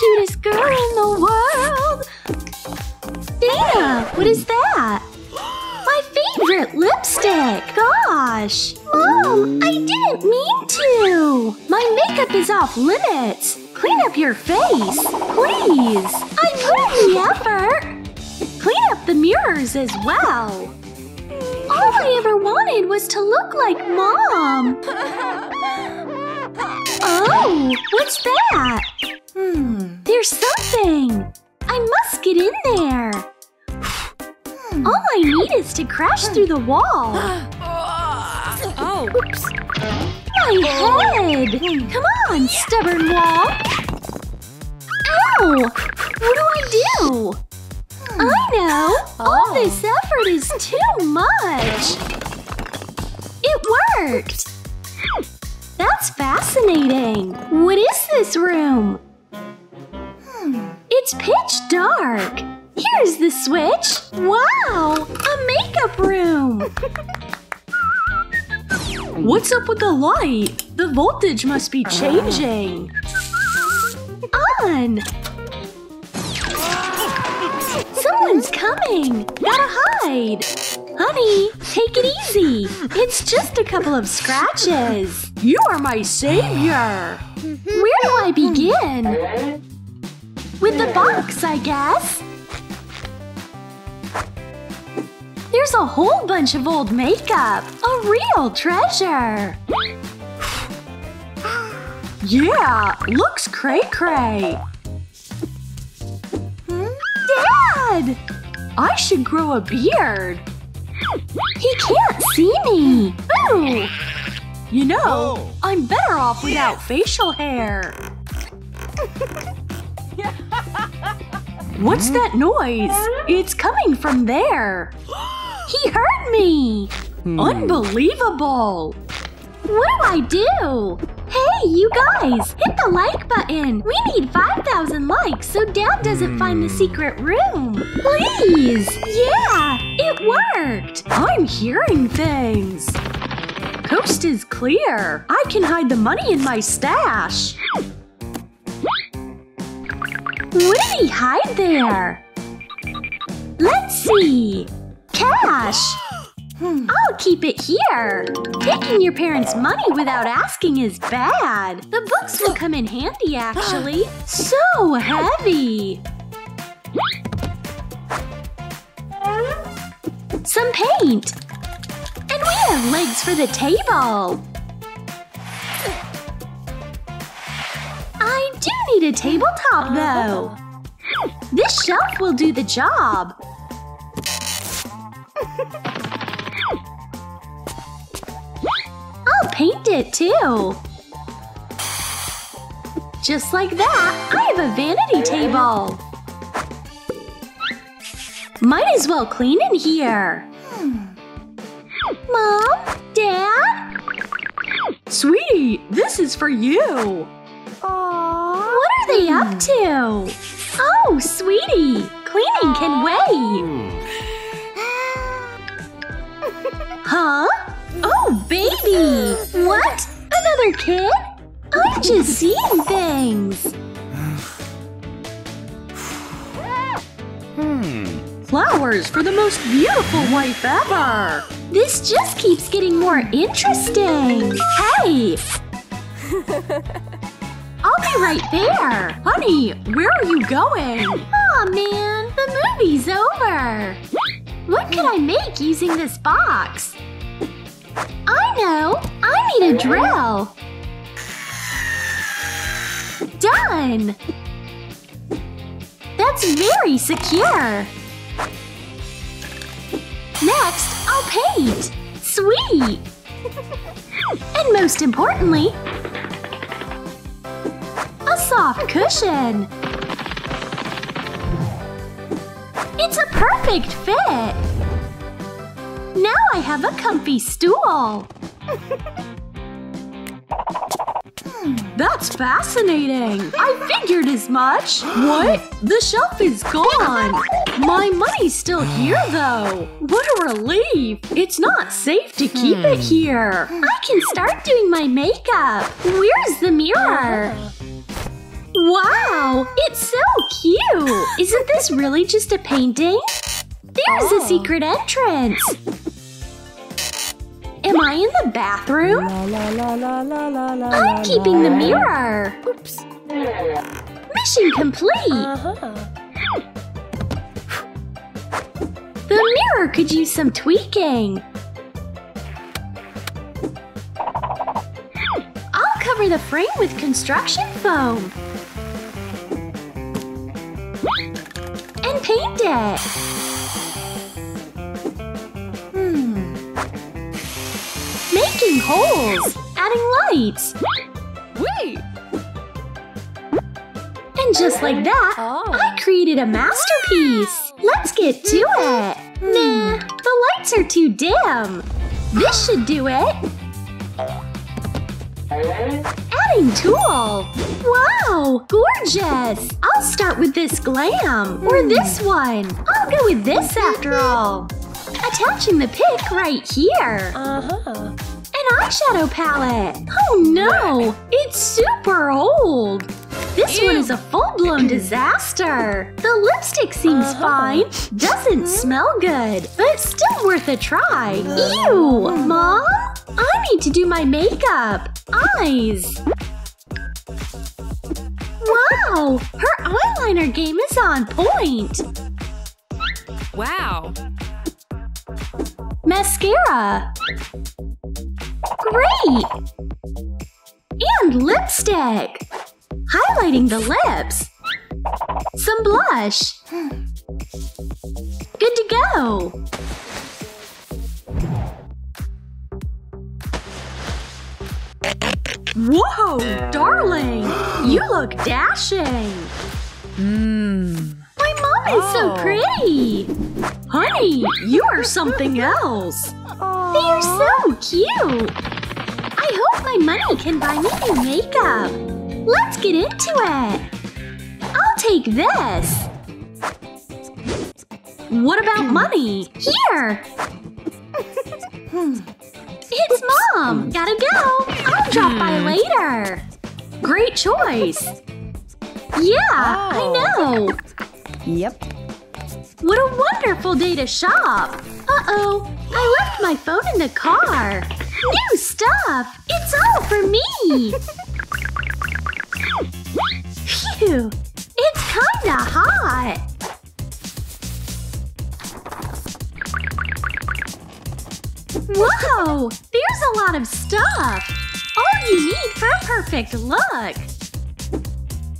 cutest girl in the world! Dana, what is that? My favorite lipstick! Gosh! Mom, I didn't mean to! My makeup is off limits! Clean up your face! Please! I effort! Clean up the mirrors as well! All I ever wanted was to look like Mom! Oh! What's that? Hmm. There's something! I must get in there! All I need is to crash through the wall! Oh. Oops. My head! Come on, stubborn wall! Ow! What do I do? I know! All this effort is too much! It worked! That's fascinating! What is this room? It's pitch dark! Here's the switch! Wow! A makeup room! What's up with the light? The voltage must be changing. On! Someone's coming! Gotta hide! Honey, take it easy! It's just a couple of scratches! You are my savior! Where do I begin? With the box, I guess. There's a whole bunch of old makeup. A real treasure. Yeah, looks cray cray. Dad! I should grow a beard. He can't see me. Ooh! You know, oh. I'm better off without facial hair. What's that noise? It's coming from there. He hurt me! Hmm. Unbelievable! What do I do? Hey, you guys! Hit the like button! We need 5,000 likes so Dad doesn't find the hmm. secret room! Please! Yeah! It worked! I'm hearing things. Coast is clear. I can hide the money in my stash. He hide there? Let's see. Cash! Hmm. I'll keep it here. Taking your parents' money without asking is bad. The books will come in handy, actually. So heavy. Some paint. And we have legs for the table. Need a tabletop, though. This shelf will do the job. I'll paint it, too. Just like that, I have a vanity table. Might as well clean in here. Mom? Dad? Sweetie, this is for you. Are they up to? Oh, sweetie! Cleaning can wait! Huh? Oh, baby! What? Another kid? I'm just seeing things! Hmm. Flowers for the most beautiful wife ever. This just keeps getting more interesting! Hey! I'll be right there! Honey, where are you going? Aw, man! The movie's over! What could I make using this box? I know! I need a drill! Done! That's very secure! Next, I'll paint! Sweet! and most importantly, soft cushion! It's a perfect fit! Now I have a comfy stool! Hmm, that's fascinating. I figured as much. What? The shelf is gone. My money's still here, though. What a relief. It's not safe to keep it hmm. here. I can start doing my makeup! Where's the mirror? Wow! It's so cute! Isn't this really just a painting? There's a secret entrance! Am I in the bathroom? I'm keeping the mirror! Oops. Mission complete! The mirror could use some tweaking. I'll cover the frame with construction foam. Paint it. Hmm. Making holes. Adding lights. Wait. And just like that, Oh. I created a masterpiece! Let's get to it! Nah, the lights are too dim. This should do it. Tool. Wow, gorgeous! I'll start with this glam. Or this one. I'll go with this after all. Attaching the pick right here. Uh-huh. An eyeshadow palette! Oh no! It's super old! This one is a full-blown disaster! The lipstick seems Uh-huh. fine, doesn't smell good, but still worth a try. Ew! Mom? I need to do my makeup! Eyes! Wow! Her eyeliner game is on point! Wow. Mascara. Great! And lipstick. Highlighting the lips. Some blush. Good to go. Whoa, darling! You look dashing! Mmm. My mom is so Oh. pretty! Honey, you are something else! They are so cute! I hope my money can buy me new makeup! Let's get into it! I'll take this! What about money? Here! Hmm. It's mom! Gotta go! I'll drop by hmm. later! Great choice! Yeah, I Oh. know! Yep. What a wonderful day to shop! Uh-oh, I left my phone in the car! New stuff! It's all for me! Phew! It's kinda hot! Whoa! Lot of stuff! All you need for a perfect look!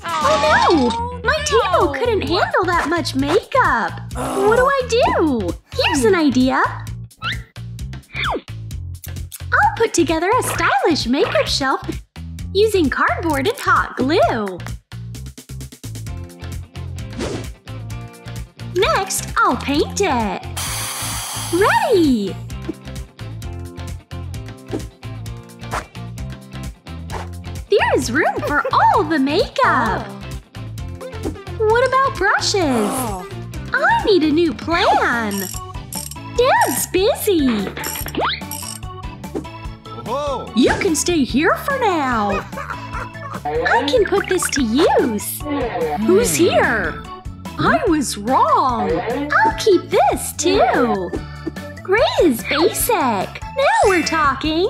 Oh, oh no! My table couldn't handle that much makeup! What do I do? Here's an idea! I'll put together a stylish makeup shelf using cardboard and hot glue. Next, I'll paint it. Ready! All the makeup! What about brushes? Oh. I need a new plan! Dad's busy! You can stay here for now! I can put this to use! Who's here? I was wrong! I'll keep this too! Gray is basic! Now we're talking!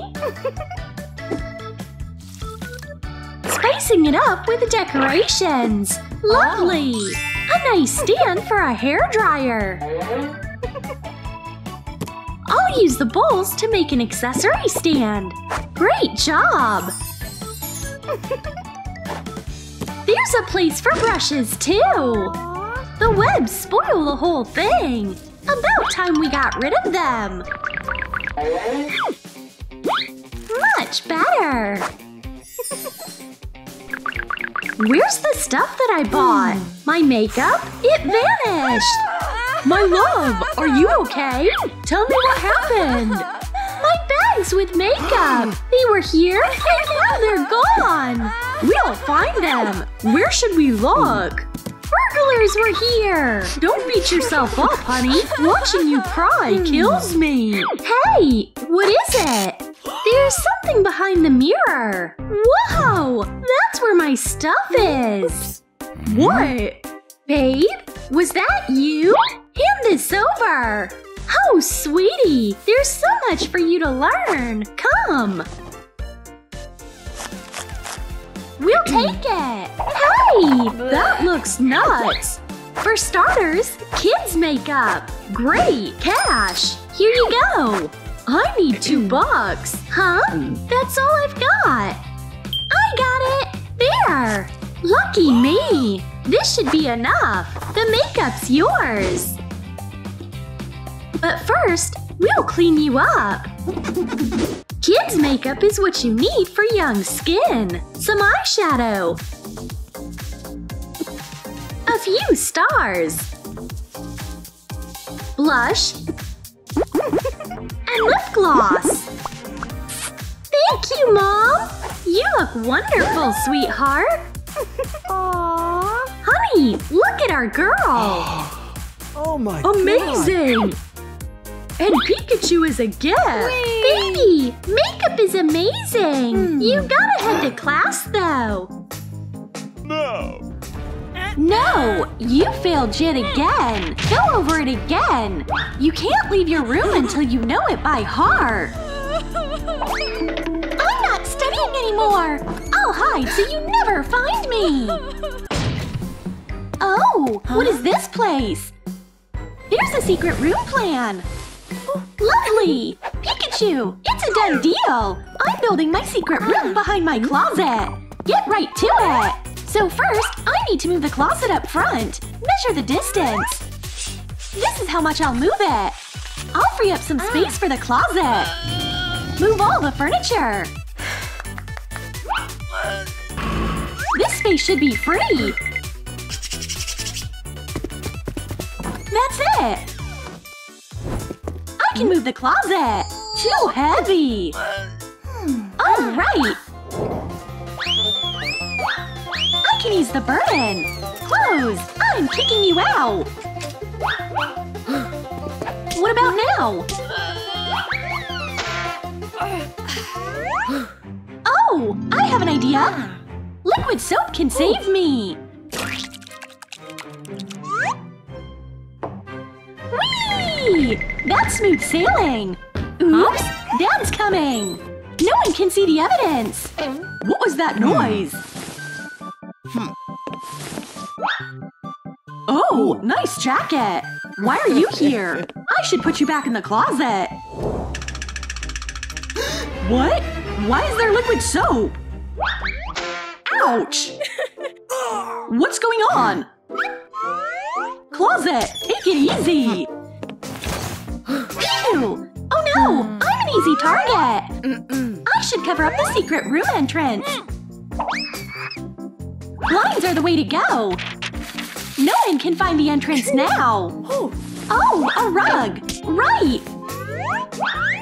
Spicing it up with decorations! Lovely! A nice stand for a hair dryer! I'll use the bowls to make an accessory stand! Great job! There's a place for brushes, too! The webs spoil the whole thing! About time we got rid of them! Much better! Where's the stuff that I bought? My makeup? It vanished! My love, are you okay? Tell me what happened! My bags with makeup! They were here, and now they're gone! We'll find them! Where should we look? Burglars were here! Don't beat yourself up, honey! Watching you cry kills me! Hey! What is it? There's something behind the mirror! Whoa! That's where my stuff is! What? Babe? Was that you? Hand this over! Oh, sweetie, there's so much for you to learn. Come. We'll take it. Hey, that looks nuts. For starters, kids makeup. Great, cash. Here you go. I need two bucks. Huh? That's all I've got. I got it. There. Lucky me. This should be enough. The makeup's yours. But first, we'll clean you up. Kids makeup is what you need for young skin. Some eyeshadow. A few stars. Blush. And lip gloss. Thank you, Mom! You look wonderful, sweetheart! Aww. Honey, look at our girl! Oh my Amazing! And Pikachu is a gift! Baby! Makeup is amazing! Hmm. You gotta head to class, though! No! No! You failed yet again! Go over it again! You can't leave your room until you know it by heart! I'm not studying anymore! Oh, I'll hide so you never find me! Oh! What is this place? There's a secret room plan! Lovely! Pikachu! It's a done deal! I'm building my secret room behind my closet! Get right to it! So first, I need to move the closet up front. Measure the distance. This is how much I'll move it. I'll free up some ah. space for the closet. Move all the furniture. Space should be free. That's it. I can move the closet. Too heavy. Hmm. All right. I can ease the burden. Close. I'm kicking you out. What about now? Oh, I have an idea. Liquid soap can save me. Whee! That's smooth sailing. Oops, Dad's coming. No one can see the evidence. What was that hmm. noise? Hmm. Oh, nice jacket. Why are you here? I should put you back in the closet. What? Why is there liquid soap? Ouch! What's going on? Closet, take it easy. Ew! Oh no! I'm an easy target! I should cover up the secret room entrance. Blinds are the way to go! No one can find the entrance now! Oh, a rug! Right!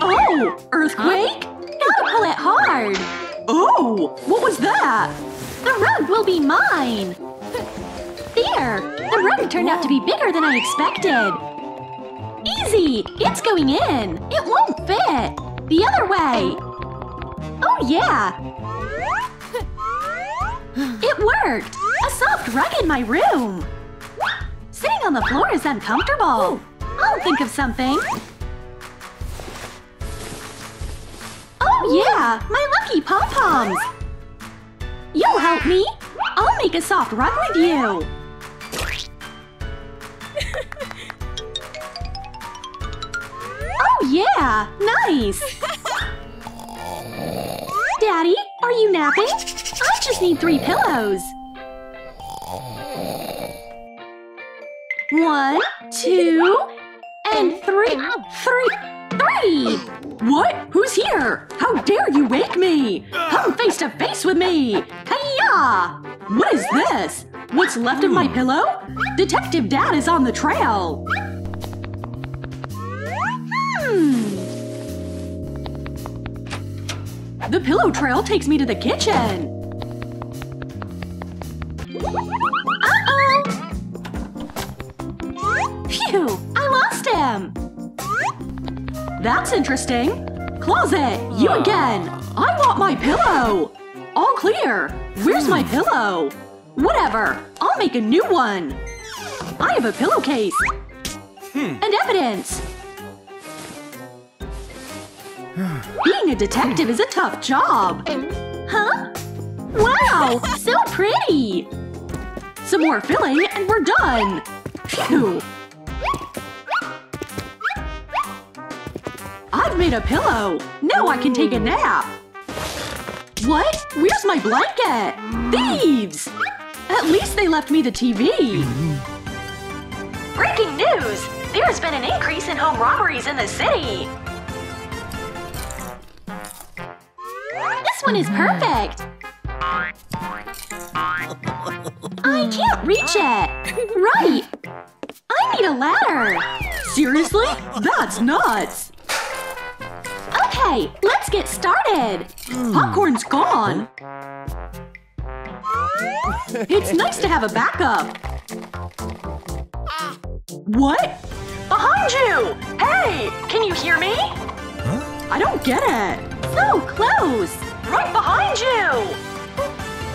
Oh, earthquake? Gotta pull it hard! Oh, what was that? The rug will be mine! There! The rug turned out to be bigger than I expected! Easy! It's going in! It won't fit! The other way! Oh yeah! It worked! A soft rug in my room! Sitting on the floor is uncomfortable! I'll think of something! Oh yeah! My lucky pom-poms! You'll help me! I'll make a soft rug with you! Oh yeah! Nice! Daddy, are you napping? I just need three pillows. One, two, and three. Three. Three! What? Who's here? How dare you wake me? Face to face with me! Hiya! What is this? What's left of my pillow? Detective Dad is on the trail! Hmm. The pillow trail takes me to the kitchen. Uh-oh! Phew! I lost him! That's interesting. Closet, you again! My pillow! All clear! Where's my pillow? Whatever, I'll I'll make a new one! I have a pillowcase! Hmm. And evidence! Being a detective is a tough job! Huh? Wow, so pretty! Some more filling and we're done! Phew! I've made a pillow! Now I can take a nap! What? Where's my blanket? Thieves! At least they left me the TV! Breaking news! There's been an increase in home robberies in the city! This one is perfect! I can't reach it! Right! I need a ladder! Seriously? That's nuts! Okay, let's get started! Popcorn's gone! It's nice to have a backup! What? Behind you! Hey! Can you hear me? Huh? I don't get it! So close! Right behind you!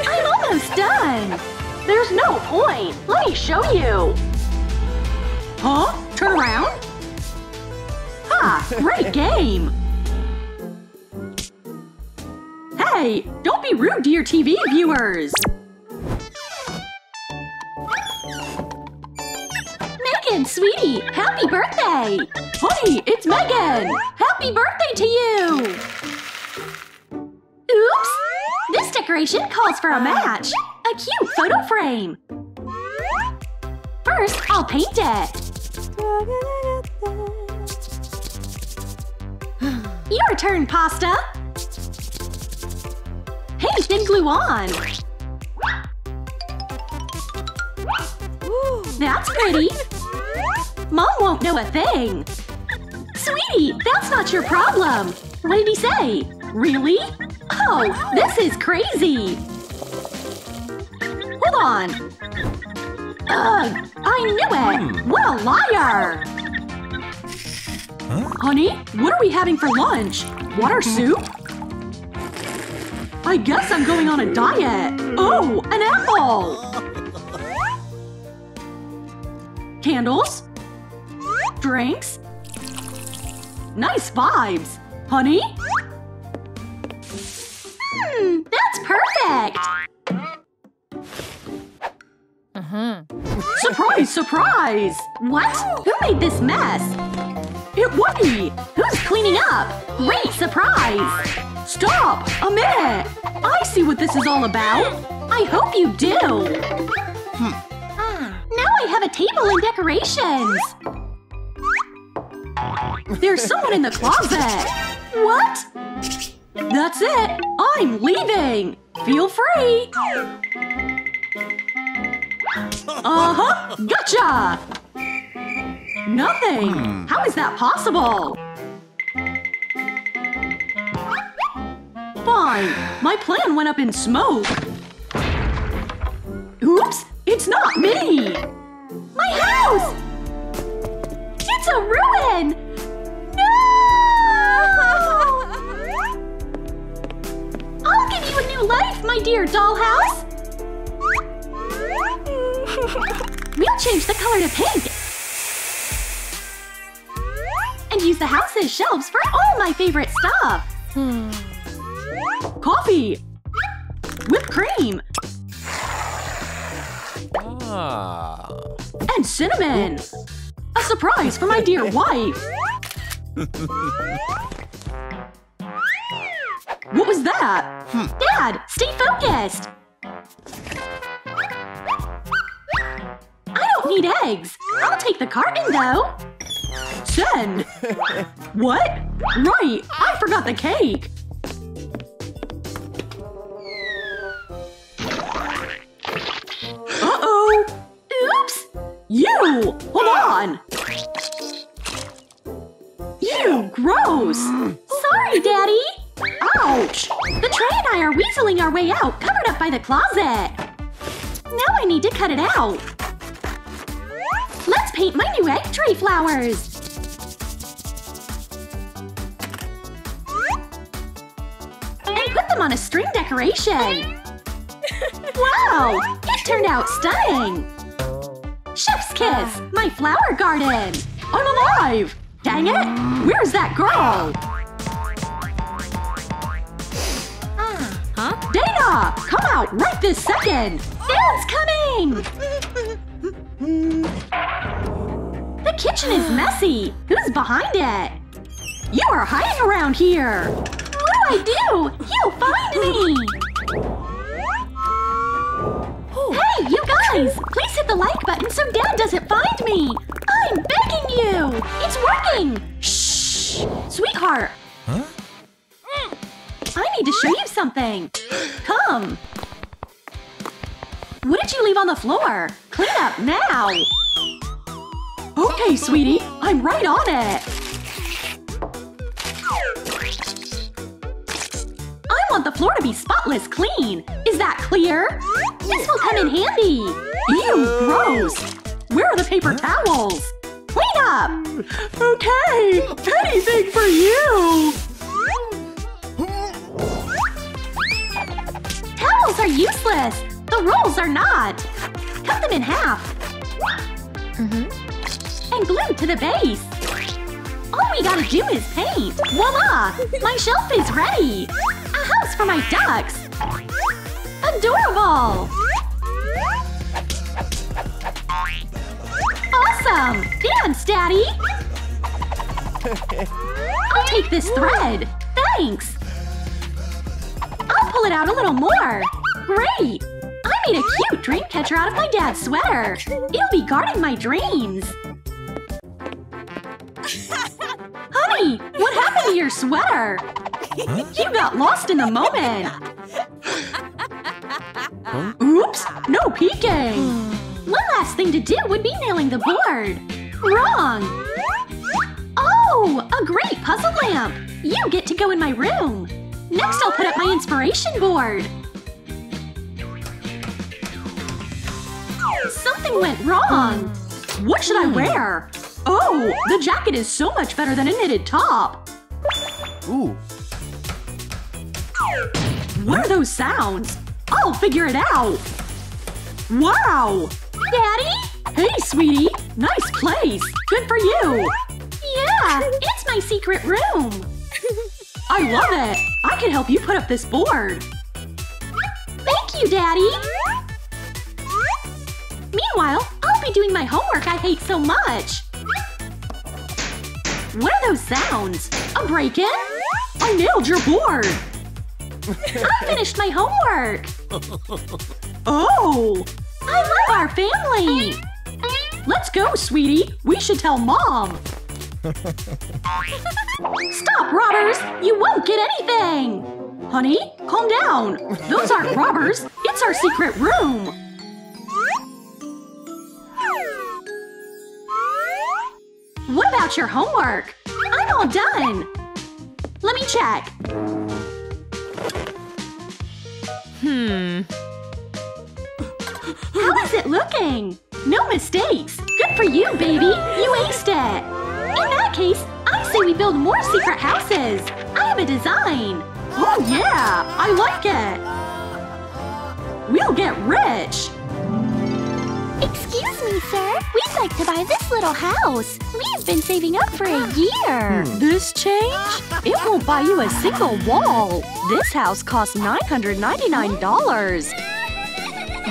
I'm almost done! There's no point! Let me show you! Huh? Turn around? Ha! Great game! Hey! Don't be rude to your TV viewers! Megan, sweetie! Happy birthday! Honey, it's Megan! Happy birthday to you! Oops! This decoration calls for a match! A cute photo frame! First, I'll paint it! Your turn, Pasta! Paint and glue on! That's pretty! Mom won't know a thing! Sweetie, that's not your problem! What did he say? Really? Oh, this is crazy! Hold on! Ugh! I knew it! Hmm. What a liar! Honey, what are we having for lunch? Water hmm. soup? I guess I'm going on a diet! Oh, an apple! Candles? Drinks? Nice vibes! Honey? Hmm, that's perfect! Surprise, surprise! What? Who made this mess? It would be! Who's cleaning up? Great surprise! Stop! A minute! I see what this is all about! I hope you do! Hmm. Hmm. Now I have a table and decorations! There's someone in the closet! What? That's it! I'm leaving! Feel free! Uh-huh! Gotcha! Nothing! Hmm. How is that possible? Fine! My plan went up in smoke! Oops! It's not me! My house! It's a ruin! No! I'll give you a new life, my dear dollhouse! We'll change the color to pink! And use the house's shelves for all my favorite stuff! Hmm. Coffee! Whipped cream! Ah. And cinnamon! A surprise for my dear wife! What was that? Dad, stay focused! I don't need eggs! I'll take the carton, though! Send! what? Right! I forgot the cake! You! Hold ah. on! You! Gross! Sorry, Daddy! Ouch! The tray and I are weaseling our way out, covered up by the closet! Now I need to cut it out! Let's paint my new egg tray flowers! And put them on a string decoration! wow! It turned out stunning! Chef's kiss! My flower garden! I'm alive! Dang it! Where's that girl? Huh? Dana! Come out right this second! Dan's coming! The kitchen is messy! Who's behind it? You are hiding around here! What do I do? He'll find me! Guys! Please hit the like button so Dad doesn't find me! I'm begging you! It's working! Shh! Sweetheart! Huh? Mm, I need to show you something! Come! What did you leave on the floor? Clean up now! Okay, sweetie, I'm right on it! Want the floor to be spotless clean! Is that clear? This will come in handy! Ew, gross! Where are the paper towels? Clean up! Okay, anything for you! Towels are useless! The rolls are not! Cut them in half! Mm-hmm. And glue to the base! All we gotta do is paint! Voila! My shelf is ready! For my ducks! Adorable! Awesome! Dance, Daddy! I'll take this thread! Thanks! I'll pull it out a little more! Great! I made a cute dream catcher out of my dad's sweater! It'll be guarding my dreams! Honey, what happened to your sweater? You got lost in the moment! Oops! No peeking! One last thing to do would be nailing the board! Wrong! Oh! A great puzzle lamp! You get to go in my room! Next I'll put up my inspiration board! Something went wrong! What should I hmm. wear? Oh! The jacket is so much better than a knitted top! Ooh. What are those sounds? I'll figure it out! Wow! Daddy? Hey, sweetie! Nice place! Good for you! Yeah! It's my secret room! I love it! I can help you put up this board! Thank you, Daddy! Meanwhile, I'll be doing my homework I hate so much! What are those sounds? A break-in? I nailed your board! I finished my homework! Oh! I love our family! Let's go, sweetie! We should tell mom! Stop, robbers! You won't get anything! Honey, calm down! Those aren't robbers! It's our secret room! What about your homework? I'm all done! Let me check. Hmm. How is it looking? No mistakes! Good for you, baby! You aced it! In that case, I say we build more secret houses! I have a design! Oh yeah! I like it! We'll get rich! Excuse me, sir. We'd like to buy this little house. We've been saving up for a hmm. year. This change? It won't buy you a single wall! This house costs $999!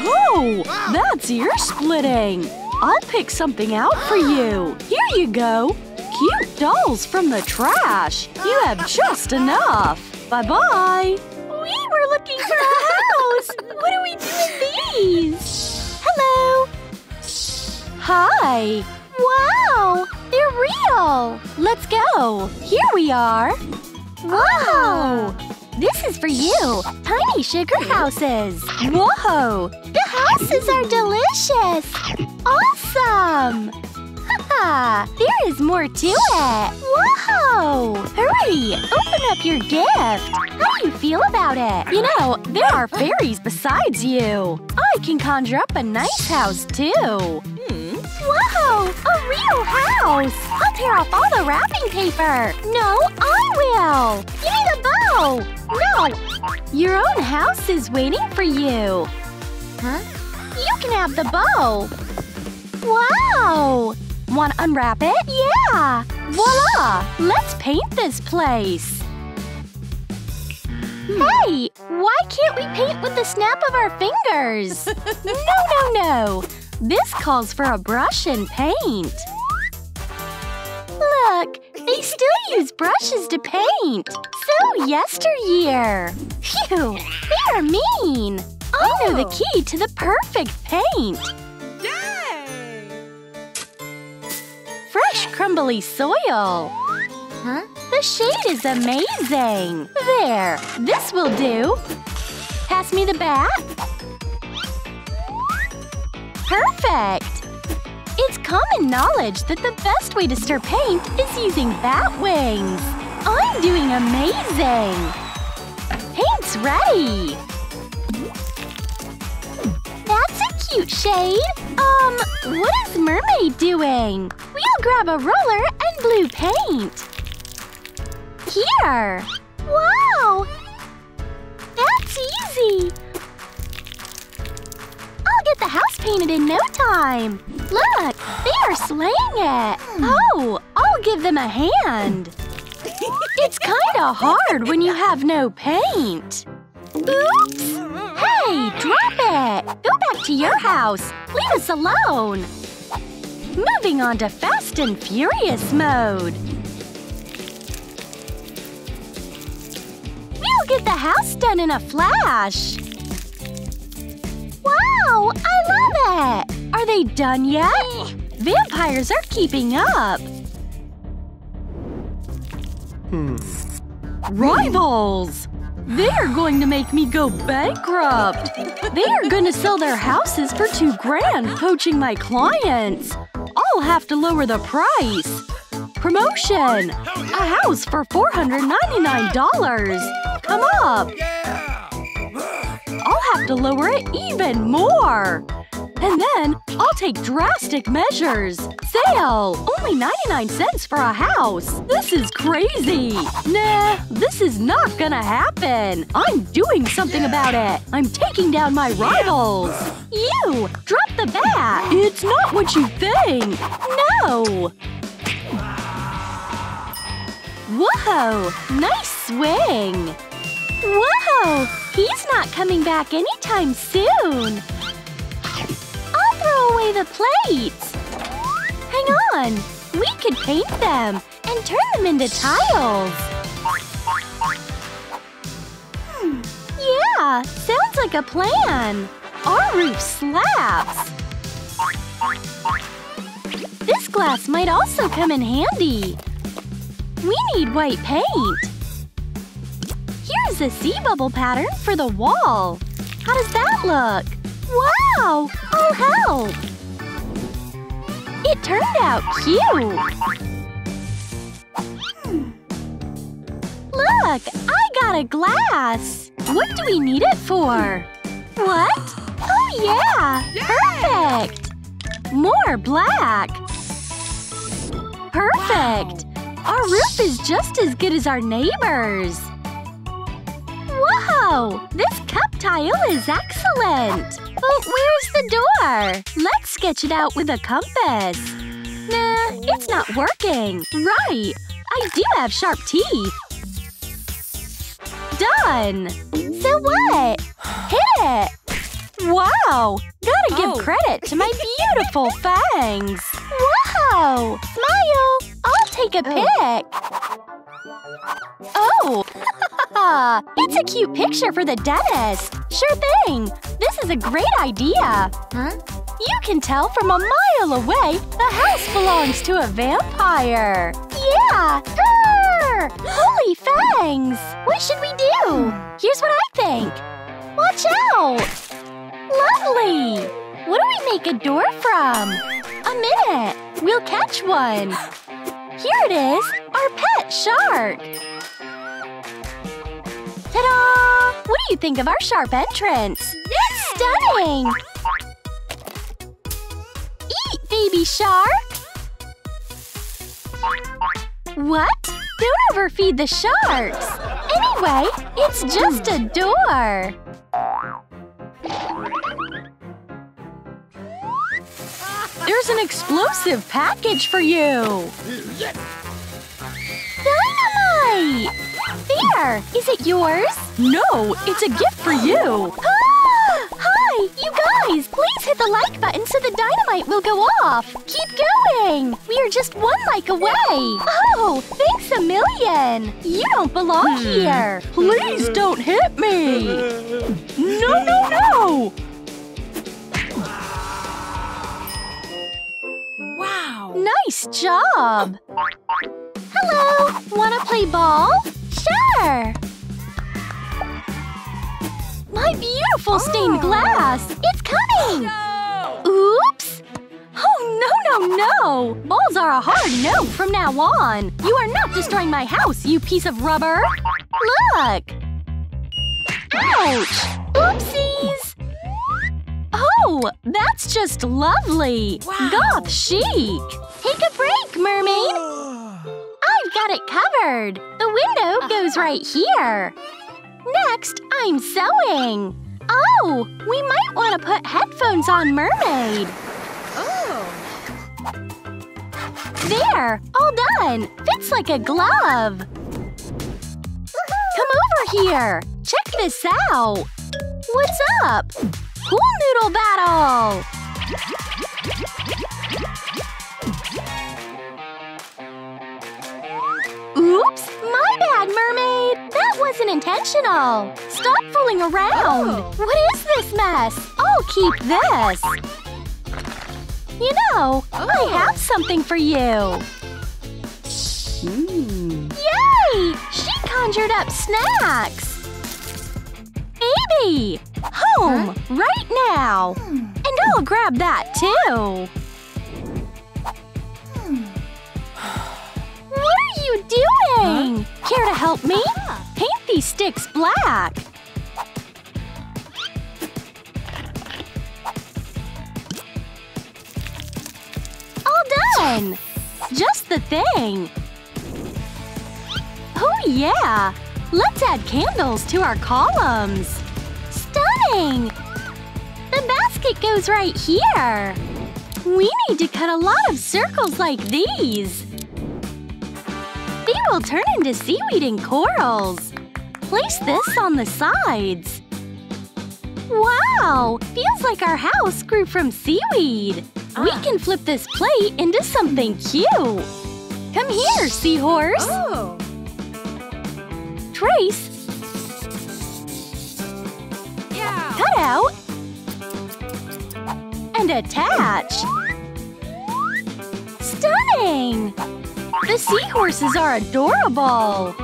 Oh! That's ear splitting! I'll pick something out for you! Here you go! Cute dolls from the trash! You have just enough! Bye-bye! We were looking for a house. what do we do with these? Hello. Hi! Wow, they're real. Let's go. Here we are. Whoa. This is for you. Tiny sugar houses. Whoa! The houses are delicious. Awesome. Haha, there is more to it. Whoa! Hurry, open up your gift. How do you feel about it? You know, there are fairies besides you! I can conjure up a nice house, too! Hmm. Whoa! A real house! I'll tear off all the wrapping paper! No, I will! Give me the bow! No! Your own house is waiting for you! Huh? You can have the bow. Wow! Want to unwrap it? Yeah! Voila! Let's paint this place. Hey! Why can't we paint with the snap of our fingers? No, no, no! This calls for a brush and paint. Look! They still use brushes to paint! So yesteryear! Phew! They are mean! I know the oh. key to the perfect paint. Fresh crumbly soil. Huh? The shade is amazing. There, this will do. Pass me the bat. Perfect. It's common knowledge that the best way to stir paint is using bat wings. I'm doing amazing. Paint's ready. That's a cute shade! Um, what is Mermaid doing? We'll grab a roller and blue paint. Here! Wow! That's easy! I'll get the house painted in no time. Look, they are slaying it. Oh, I'll give them a hand. It's kinda hard when you have no paint. Oops! Hey, drop it! Go back to your house. Leave us alone. Moving on to Fast and Furious mode. We'll get the house done in a flash. Wow, I love it! Are they done yet? Vampires are keeping up. Hmm. Rivals! They are going to make me go bankrupt. They are going to sell their houses for two grand, poaching my clients. I'll have to lower the price. Promotion! A house for $499. Come up! To lower it even more. And then I'll take drastic measures. Sale! Only 99 cents for a house. This is crazy. Nah, this is not gonna happen. I'm doing something about it. I'm taking down my rivals. You! Drop the bat! It's not what you think. No! Whoa! Nice swing! Whoa! He's not coming back anytime soon. I'll throw away the plates. Hang on. We could paint them and turn them into tiles. Hmm. Yeah, sounds like a plan. Our roof slaps. This glass might also come in handy. We need white paint. Here's a sea bubble pattern for the wall. How does that look? Wow! I'll help! It turned out cute! Look! I got a glass! What do we need it for? What? Oh yeah! Perfect! More black! Perfect! Our roof is just as good as our neighbors! Whoa! This cup tile is excellent! But where's the door? Let's sketch it out with a compass. Nah, it's not working. Right! I do have sharp teeth. Done! So what? Hit it! Wow! Gotta give oh. credit to my beautiful fangs! Whoa! Smile! I'll take a oh. pic! Oh! it's a cute picture for the dentist! Sure thing! This is a great idea! Huh? You can tell from a mile away the house belongs to a vampire! Yeah! Grr! Holy fangs! What should we do? Here's what I think! Watch out! Lovely! What do we make a door from? A minute! We'll catch one! Here it is! Our pet shark! Ta-da! What do you think of our sharp entrance? It's stunning! Eat, baby shark! What? Don't overfeed the sharks! Anyway, it's just a door! There's an explosive package for you! Dynamite! There! Is it yours? No, it's a gift for you! Ah! Hi! You guys! Please hit the like button so the dynamite will go off! Keep going! We are just one like away! Oh! Thanks a million! You don't belong here! Please don't hit me! No, no, no! Wow! Nice job! Hello! Wanna play ball? Sure! My beautiful stained oh. glass! It's coming! Oops! Oh, no, no, no! Balls are a hard no from now on! You are not destroying my house, you piece of rubber! Look! Ouch! Oh, that's just lovely! Goth chic! Take a break, mermaid! I've got it covered! The window uh-huh. goes right here! Next, I'm sewing! Oh, we might want to put headphones on Mermaid! Oh. There! All done! Fits like a glove! Come over here! Check this out! What's up? Pool noodle battle! Oops! My bad, mermaid! That wasn't intentional! Stop fooling around! Oh. What is this mess? I'll keep this! You know, I oh. have something for you! Hmm. Yay! She conjured up snacks! Baby! Home! Right now! Hmm. And I'll grab that, too! Hmm. What are you doing? Care to help me? Uh-huh. Paint these sticks black. All done! Just the thing. Oh yeah! Let's add candles to our columns. Stunning! The basket goes right here. We need to cut a lot of circles like these. They will turn into seaweed and corals. Place this on the sides. Wow! Feels like our house grew from seaweed. We ah. can flip this plate into something cute. Come here, seahorse. Oh! Trace, Yeah! cut out, and attach. Stunning! The seahorses are adorable.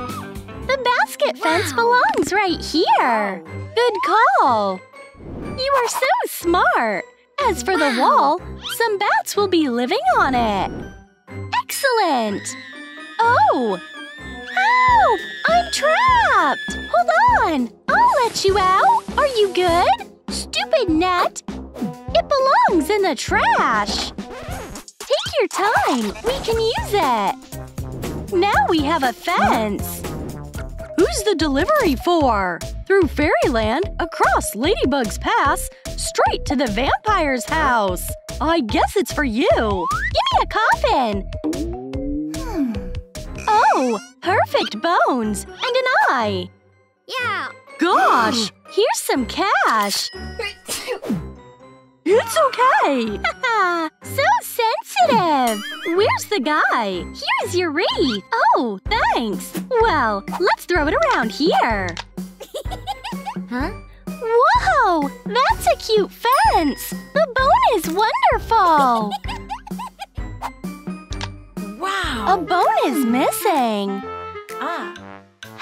The basket fence belongs right here. Good call. You are so smart. As for the wall, some bats will be living on it. Excellent! Oh! Help! I'm trapped! Hold on! I'll let you out! Are you good? Stupid net! It belongs in the trash! Take your time! We can use it! Now we have a fence! Who's the delivery for? Through Fairyland, across Ladybug's Pass, straight to the vampire's house. I guess it's for you. Give me a coffin! Oh, perfect bones! And an eye! Yeah. Gosh, Here's some cash! it's okay. So sensitive! Where's the guy? Here's your wreath! Oh, thanks! Well, let's throw it around here! Huh? Whoa! That's a cute fence! The bone is wonderful! Wow. A bone is missing! ah.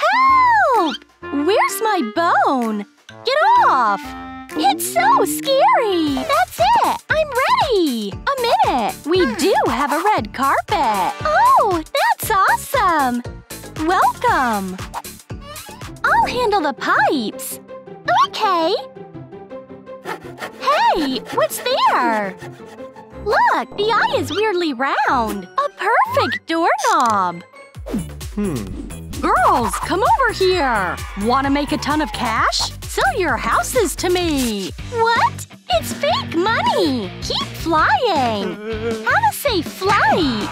Help! Where's my bone? Get off! It's so scary! That's it! I'm ready! A minute! We do have a red carpet! Oh, that's awesome! Welcome! I'll handle the pipes! Okay! Hey, what's there? Look, the eye is weirdly round! A perfect doorknob! Hmm. Girls, come over here. Want to make a ton of cash? Sell your houses to me. What? It's fake money! Keep flying! Have a safe flight!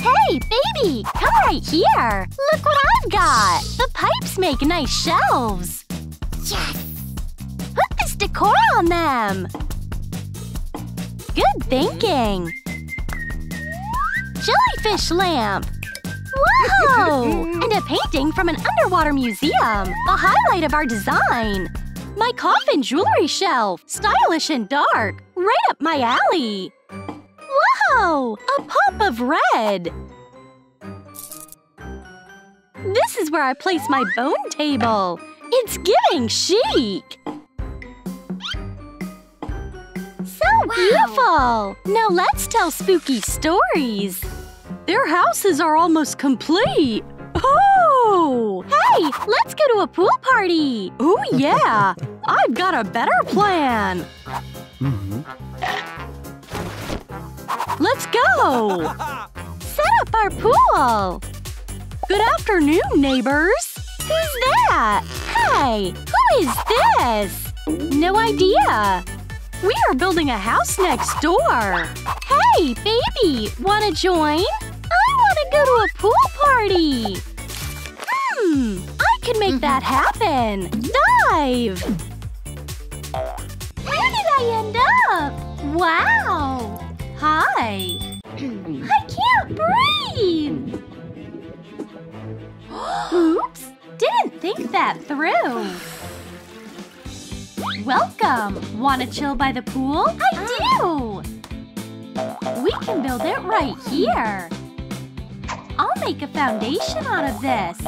Hey, baby! Come right here! Look what I've got! The pipes make nice shelves! Yes. Decor on them! Good thinking! Jellyfish lamp! Whoa! and a painting from an underwater museum! The highlight of our design! My coffin jewelry shelf! Stylish and dark! Right up my alley! Whoa! A pop of red! This is where I place my bone table! It's giving chic! Beautiful! Now let's tell spooky stories! Their houses are almost complete! Oh! Hey, let's go to a pool party! Oh, yeah! I've got a better plan! Mm-hmm. Let's go! Set up our pool! Good afternoon, neighbors! Who's that? Hey, who is this? No idea! We are building a house next door! Hey, baby, wanna join? I wanna go to a pool party! Hmm, I can make that happen! Dive! Where did I end up? Wow! Hi! I can't breathe! Oops! Didn't think that through. Welcome! Wanna chill by the pool? I mm. do! We can build it right here! I'll make a foundation out of this!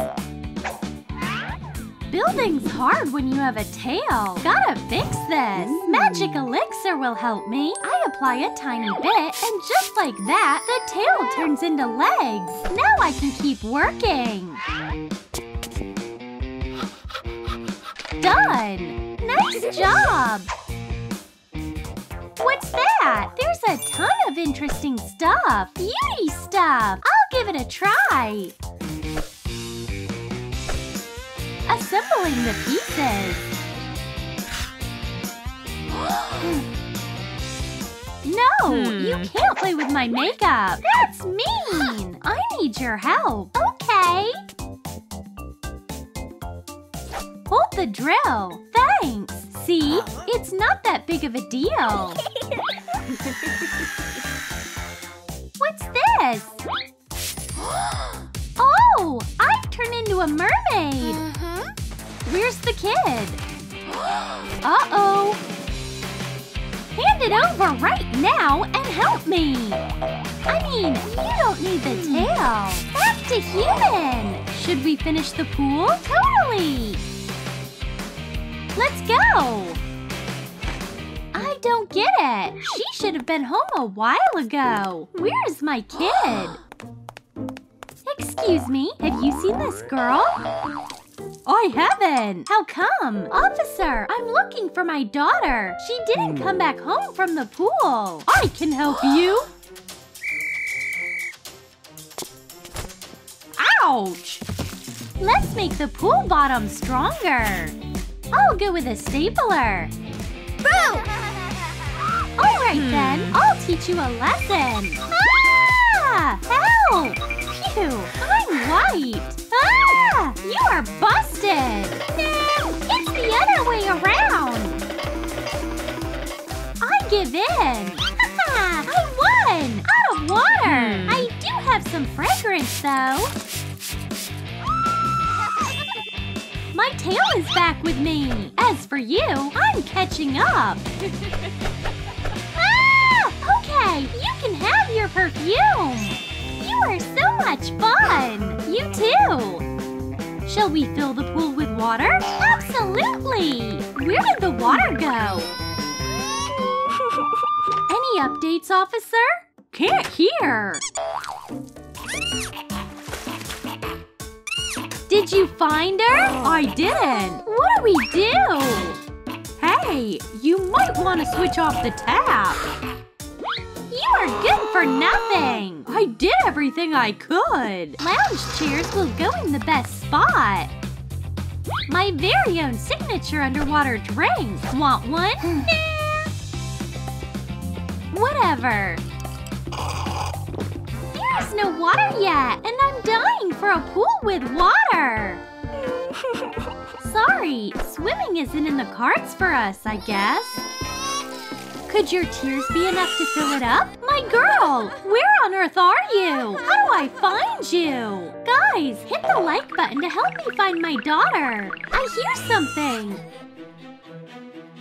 Building's hard when you have a tail! Gotta fix this! Mm. Magic elixir will help me! I apply a tiny bit, and just like that, the tail turns into legs! Now I can keep working! Done! Nice job! What's that? There's a ton of interesting stuff! Beauty stuff! I'll give it a try! Assembling the pieces! No! You hmm. can't play with my makeup! That's mean! I need your help! Okay. Hold the drill! Thanks! See? It's not that big of a deal! What's this? Oh! I've turned into a mermaid! Mm-hmm. Where's the kid? Uh-oh! Hand it over right now and help me! I mean, you don't need the tail. Back to human! Should we finish the pool? Totally! Let's go! I don't get it. She should have been home a while ago. Where's my kid? Excuse me, have you seen this girl? I haven't. How come? Officer, I'm looking for my daughter. She didn't come back home from the pool. I can help you. Ouch! Let's make the pool bottom stronger. I'll go with a stapler. Boo! All right then, I'll teach you a lesson. Ah! Help! Phew, I'm white. Ah! You are busted. Nah, it's the other way around. I give in. I won! Out of water! I do have some fragrance though. My tail is back with me. As for you, I'm catching up. Ah! Okay, you can have your perfume. You are so much fun. You too. Shall we fill the pool with water? Absolutely. Where did the water go? Any updates, officer? Can't hear. Did you find her? Oh. I didn't. What do we do? Hey, you might want to switch off the tap. You are good for nothing. I did everything I could. Lounge chairs will go in the best spot. My very own signature underwater drink. Want one? Hmm. nah. Whatever. There's no water yet, and I'm dying for a pool with water. Sorry, swimming isn't in the cards for us, I guess. Could your tears be enough to fill it up? My girl, where on earth are you? How do I find you? Guys, hit the like button to help me find my daughter. I hear something.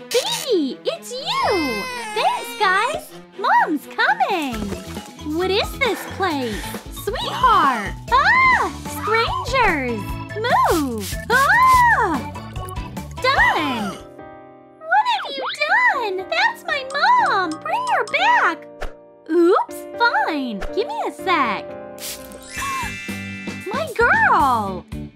Baby, it's you! Thanks, guys! Mom's coming! What is this place? sweetheart! Ah! Strangers! Move! Ah! Done! What have you done? That's my mom! Bring her back! Oops, fine. Give me a sec. my girl!